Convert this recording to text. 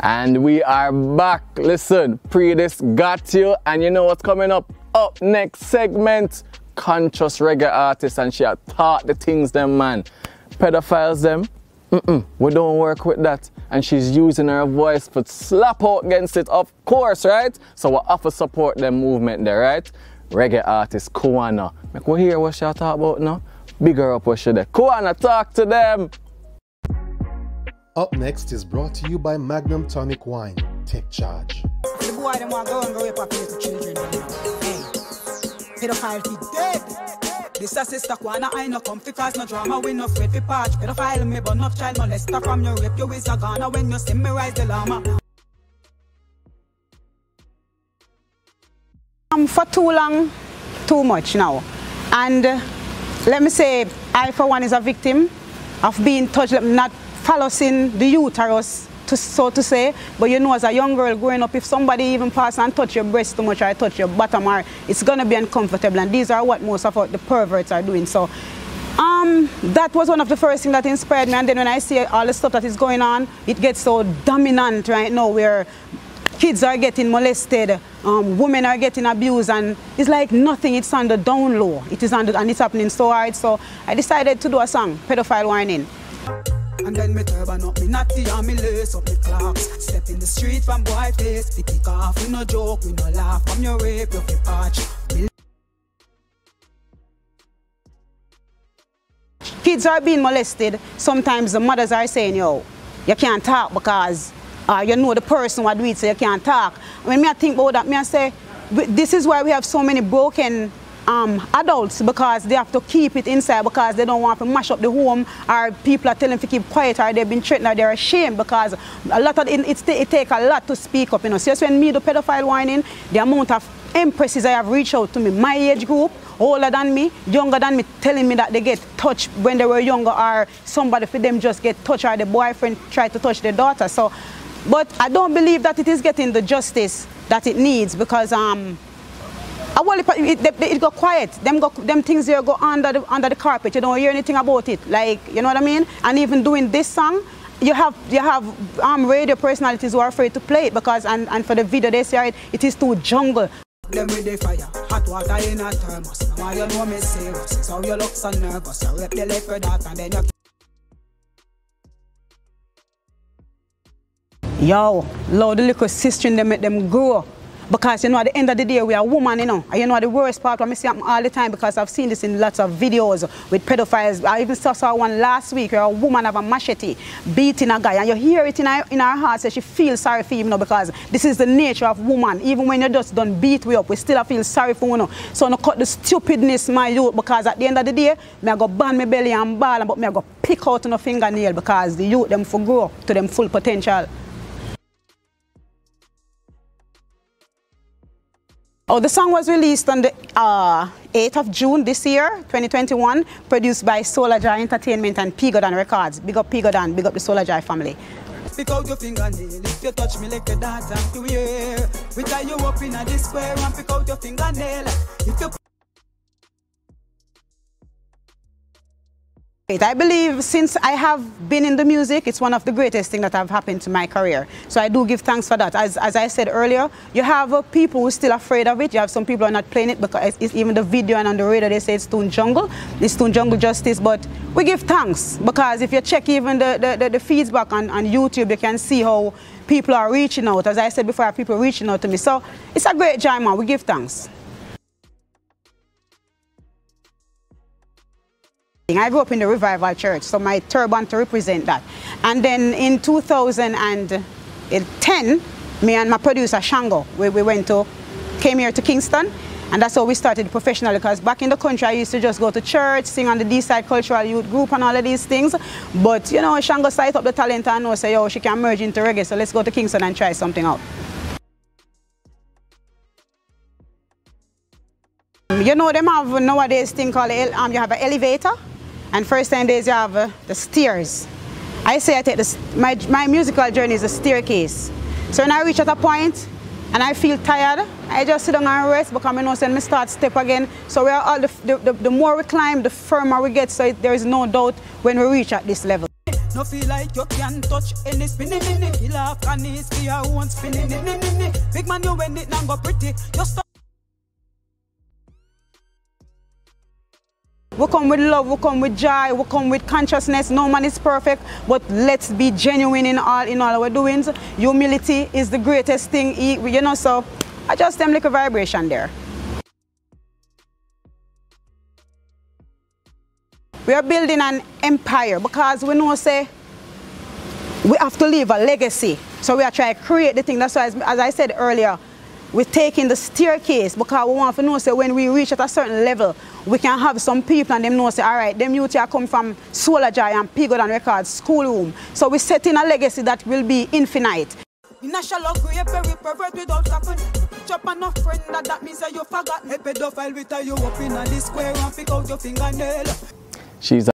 And we are back. Listen, PreeDis got you, and you know what's coming up? Up next segment, conscious reggae artist, and she had taught the things them man. Pedophiles them, mm-mm, we don't work with that. And she's using her voice for slap out against it, of course, right? So we to support them movement there, right? Reggae artist Kuanna. Make we hear what she talk about now. Bigger up what she there. Kuanna, talk to them. Up next is brought to you by Magnum Tonic Wine. Take charge. The boy them want go and go rape children. Hey, pedophile be dead. This a sister I no come fi cause no drama, we no fi patch. Pedophile me up child molester from your rape, when you see me rise the llama. For too long, too much now. And uh, let me say, I for one is a victim of being touched, not in the uterus, to, so to say. But you know, as a young girl growing up, if somebody even pass and touch your breast too much or touch your bottom, or it's going to be uncomfortable. And these are what most of the perverts are doing. So um, that was one of the first things that inspired me. And then when I see all the stuff that is going on, it gets so dominant right now where kids are getting molested, um, women are getting abused, and it's like nothing, it's on the down low. It is on the, and it's happening so hard. So I decided to do a song, Pedophile Warning. And then me turban up, me natty and me lace up clocks. Step in the street from boy face, pick it off. We no joke, we no laugh. From your rape, you patch. Kids are being molested. Sometimes the mothers are saying, yo, you can't talk because uh, you know the person who do it, so you can't talk. When me I think about that, me I say, this is why we have so many broken um, adults because they have to keep it inside because they don't want to mash up the home or people are telling to keep quiet or they've been threatened or they're ashamed because a lot of it, it, it takes a lot to speak up. You know, so when me do Pedophile Warning, the amount of empresses I have reached out to me, my age group, older than me, younger than me, telling me that they get touched when they were younger or somebody for them just get touched or the boyfriend tried to touch their daughter. So, but I don't believe that it is getting the justice that it needs because um, I well, it, it, it, go quiet. Them go, them things here go under the under the carpet. You don't hear anything about it. Like you know what I mean? And even doing this song, you have you have um, radio personalities who are afraid to play it because and, and for the video they say it, it is too jungle. Them with the fire, hot water in a thermos. Now you know me serious, so you look so nervous. You rip the for that and then you. Yo, Lord, the little sister, them make them grow. Because, you know, at the end of the day, we are women, you know. And you know, the worst part, what I see all the time, because I've seen this in lots of videos with pedophiles. I even saw, one last week where a woman have a machete beating a guy. And you hear it in her, in her heart, so she feels sorry for him, you know, because this is the nature of woman. Even when you just done beat we up, we still feel sorry for you, know. So I cut the stupidness, my youth, because at the end of the day, me I go burn my belly and ball, but me I go pick out a fingernail because the youth them for grow to them full potential. Oh, the song was released on the uh, 8th of June this year, 2021, produced by Solar Joy Entertainment and P Godan Records. Big up P Godan, big up the Solar Joy family. Pick out your fingernail, if you touch me like a dance and We tie you up in a square and pick out your fingernail. If you I believe since I have been in the music, it's one of the greatest things that have happened to my career. So I do give thanks for that. As, as I said earlier, you have uh, people who are still afraid of it. You have some people who are not playing it because it's, it's even the video and on the radio they say it's Stone Jungle. It's Stone Jungle Justice. But we give thanks because if you check even the, the, the, the feedback on, on YouTube, you can see how people are reaching out. As I said before, people reaching out to me. So it's a great job, man. We give thanks. I grew up in the Revival Church, so my turban to represent that. And then in 2010, me and my producer Shango, we, we went to, came here to Kingston, and that's how we started professionally because back in the country I used to just go to church, sing on the D-side cultural youth group and all of these things. But you know, Shango sight up the talent and know say, yo, she can merge into reggae, so let's go to Kingston and try something out. You know them have nowadays thing called, um, you have an elevator. And first 10 days you have uh, the stairs. I say I take this, my, my musical journey is a staircase. So when I reach at a point and I feel tired, I just sit down and rest because I know when I start step again. So we are all the, the, the, more we climb, the firmer we get. So it, there is no doubt when we reach at this level. No feel like you can touch any spinning in it. Kill off and it's your own spinning in. Big man, you when it now go pretty. We come with love, we come with joy, we come with consciousness. No man is perfect, but let's be genuine in all in all our doings. Humility is the greatest thing, you know. So, I just them like a vibration there. We are building an empire because we know say we have to leave a legacy. So we are trying to create the thing. That's why, as, as I said earlier, we're taking the staircase because we want to know say when we reach at a certain level, we can have some people and them know say, all right, them youth are come from Solar Joy and P Godan Records schoolroom. So we're setting a legacy that will be infinite. National grave, very pervert without capping. Chop enough friend that that means that you forgot. A pedophile with you up in the square and pick out your fingernail. She's